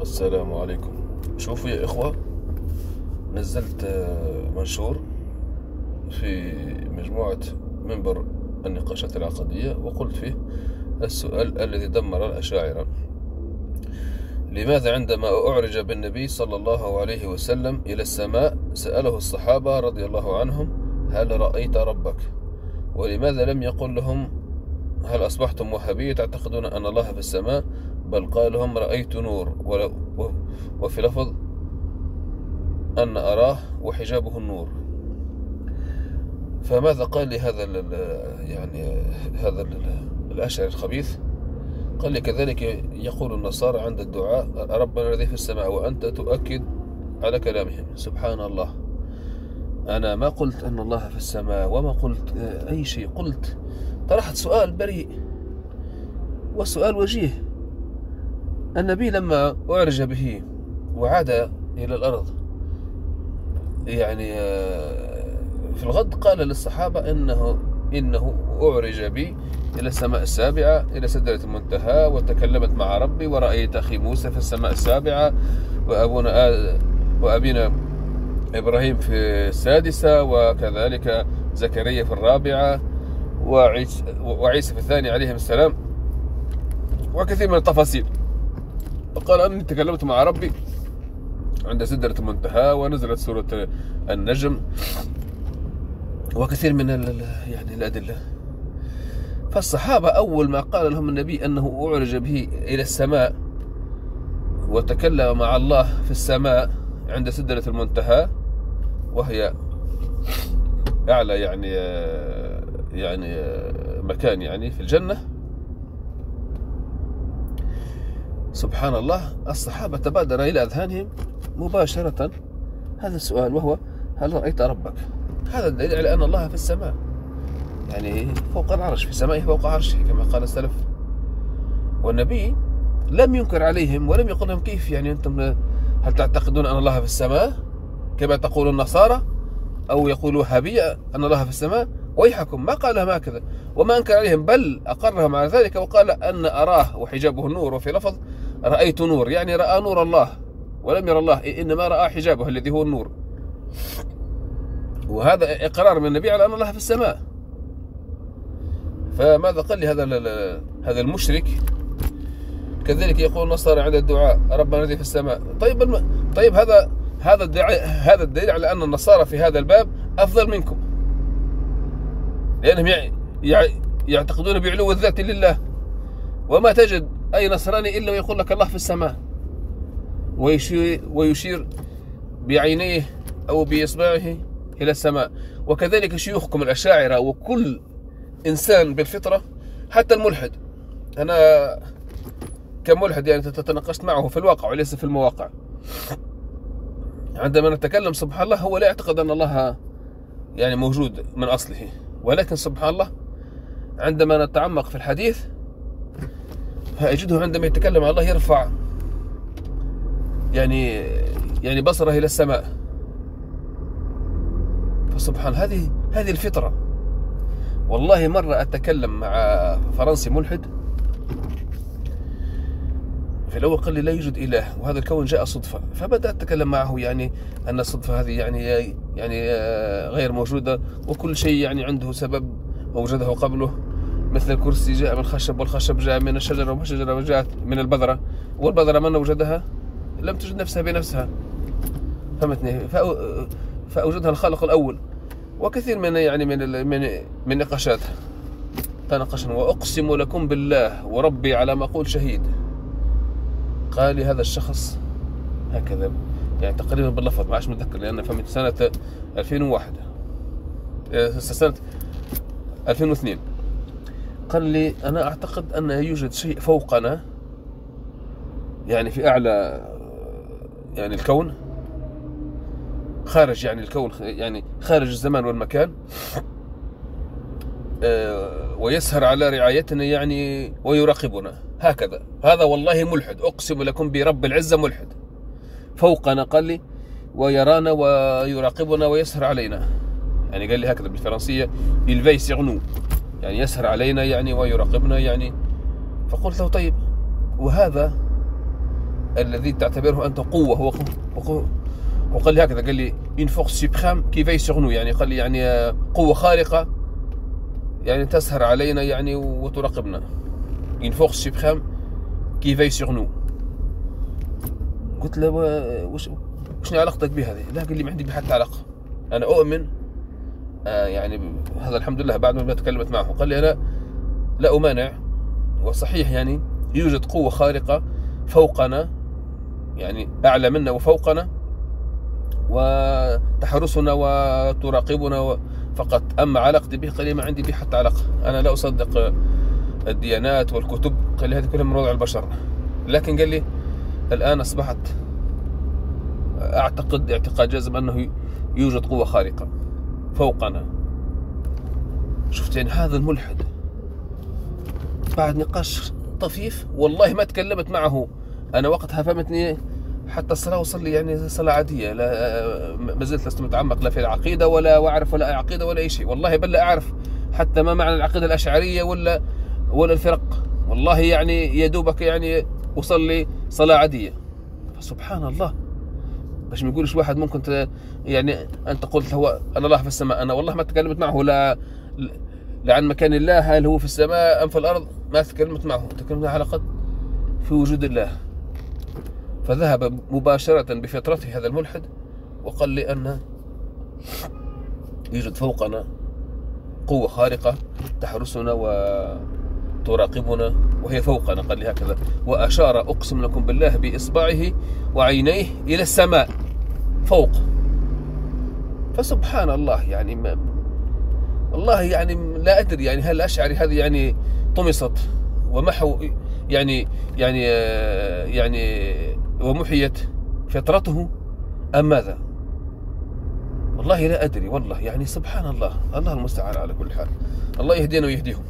السلام عليكم. شوفوا يا إخوة نزلت آه، منشور في مجموعة منبر النقاشات العقدية وقلت فيه السؤال الذي دمر الأشاعرة لماذا عندما أعرج بالنبي صلى الله عليه وسلم إلى السماء سأله الصحابة رضي الله عنهم هل رأيت ربك؟ ولماذا لم يقل لهم هل أصبحتم وهابية تعتقدون أن الله في السماء؟ بل قال لهم رأيت نور. وفي لفظ أن أراه وحجابه النور. فماذا قال لي هذا يعني هذا الأشعر الخبيث؟ قال لي كذلك يقول النصارى عند الدعاء ربنا الذي في السماء وأنت تؤكد على كلامهم. سبحان الله. أنا ما قلت أن الله في السماء وما قلت أي شيء قلت. طرحت سؤال بريء والسؤال وجيه. النبي لما أعرج به وعاد إلى الأرض يعني آه، في الغد قال للصحابة إنه إنه أعرج بي إلى السماء السابعة إلى سدرة المنتهى وتكلمت مع ربي ورأيت أخي موسى في السماء السابعة وأبونا آه وأبينا إبراهيم في السادسة وكذلك زكريا في الرابعة وعيسى, في الثانية عليهم السلام وكثير من التفاصيل. فقال أني تكلمت مع ربي عند سدرة المنتهى ونزلت سورة النجم وكثير من يعني الأدلة. فالصحابة أول ما قال لهم النبي أنه أعرج به إلى السماء وتكلم مع الله في السماء عند سدرة المنتهى وهي أعلى يعني يعني مكان يعني في الجنة سبحان الله الصحابة تبادر إلى أذهانهم مباشرة. هذا السؤال وهو هل رأيت ربك؟ هذا الدليل على أن الله في السماء. يعني فوق العرش في سمائه فوق عرشه كما قال السلف. والنبي لم ينكر عليهم ولم يقل لهم كيف يعني أنتم هل تعتقدون أن الله في السماء؟ كما تقول النصارى أو يقول وهابية أن الله في السماء. ويحكم ما قال لهم هكذا. وما أنكر عليهم بل أقرهم على ذلك وقال أن أراه وحجابه النور وفي لفظ رأيت نور يعني رأى نور الله ولم يرى الله إنما رأى حجابه الذي هو النور. وهذا إقرار من النبي على أن الله في السماء. فماذا قال لي هذا هذا المشرك؟ كذلك يقول النصارى عند الدعاء ربنا الذي في السماء. طيب الم... طيب هذا هذا الدعاء هذا الدليل على أن النصارى في هذا الباب أفضل منكم. لأنهم يعتقدون بعلو الذات لله. وما تجد أي نصراني إلا ويقول لك الله في السماء. ويشير, ويشير بعينيه أو بإصبعه إلى السماء. وكذلك شيوخكم الأشاعرة وكل إنسان بالفطرة حتى الملحد. أنا كملحد يعني تتناقشت معه في الواقع وليس في المواقع. عندما نتكلم سبحان الله هو لا يعتقد أن الله يعني موجود من أصله. ولكن سبحان الله عندما نتعمق في الحديث فأجده عندما يتكلم الله يرفع يعني يعني بصره إلى السماء. فسبحان هذه هذه الفطرة. والله مرة أتكلم مع فرنسي ملحد. في الأول قال لي لا يوجد إله وهذا الكون جاء صدفة. فبدأت أتكلم معه يعني أن الصدفة هذه يعني يعني آه، غير موجودة وكل شيء يعني عنده سبب أوجده قبله. مثل الكرسي جاء من الخشب والخشب جاء من الشجرة والشجرة جاءت من البذرة. والبذرة من أوجدها لم تجد نفسها بنفسها. فهمتني؟ فأوجدها الخالق الأول. وكثير من يعني من من من نقاشاتها. تناقشنا وأقسم لكم بالله وربي على ما أقول شهيد. قال لي هذا الشخص هكذا. يعني تقريبا باللفظ ما عادش متذكر لأن فهمت سنة 2001 آه، سنة 2002 قال لي أنا أعتقد أن يوجد شيء فوقنا يعني في أعلى يعني الكون خارج يعني الكون يعني خارج الزمان والمكان آه، ويسهر على رعايتنا يعني ويراقبنا. هكذا. هذا والله ملحد. أقسم لكم برب العزة ملحد. فوقنا قال لي ويرانا ويراقبنا ويسهر علينا. يعني قال لي هكذا بالفرنسية il veille sur nous يعني يسهر علينا يعني ويراقبنا يعني. فقلت له طيب وهذا الذي تعتبره أنت قوة هو قوة وقال لي هكذا قال لي une force suprême qui veille sur nous يعني قال لي يعني قوة خارقة يعني تسهر علينا يعني وتراقبنا. une force suprême qui veille sur nous قلت له وش وشنو علاقتك بهذه؟ لا قال لي ما عندي حتى علاقة أنا أؤمن آه يعني هذا الحمد لله بعد ما تكلمت معه. قال لي أنا لا أمانع وصحيح يعني يوجد قوة خارقة فوقنا يعني أعلى منا وفوقنا وتحرسنا وتراقبنا فقط. أما علاقتي به قال لي ما عندي به حتى علاقة أنا لا أصدق الديانات والكتب. قال لي هذه كلها من وضع البشر. لكن قال لي الآن أصبحت أعتقد اعتقاد جازم أنه يوجد قوة خارقة. فوقنا. شفت يعني هذا الملحد. بعد نقاش طفيف والله ما تكلمت معه. أنا وقتها فهمتني حتى الصلاة وصلي يعني صلاة عادية. لا ما زلت لست متعمق لا في العقيدة ولا أعرف ولا عقيدة ولا أي شيء. والله بل لا أعرف حتى ما معنى العقيدة الأشعرية ولا ولا الفرق. والله يعني يا دوبك يعني أصلي صلاة عادية. فسبحان الله. باش ما يقولش واحد ممكن يعني أنت قلت هو أنا الله في السماء أنا والله ما تكلمت معه لا لا عن مكان الله هل هو في السماء أم في الأرض؟ ما تكلمت معه تكلمنا على قد في وجود الله. فذهب مباشرة بفطرته هذا الملحد وقال لي أن يوجد فوقنا قوة خارقة تحرسنا وتراقبنا وهي فوقنا قال لي هكذا. وأشار أقسم لكم بالله بإصبعه وعينيه إلى السماء فوق. فسبحان الله يعني ما والله يعني لا أدري يعني هل أشعري هذه يعني طمست ومحو يعني يعني يعني ومحيت فطرته أم ماذا؟ والله لا أدري والله يعني سبحان الله الله المستعان على كل حال. الله يهدينا ويهديهم.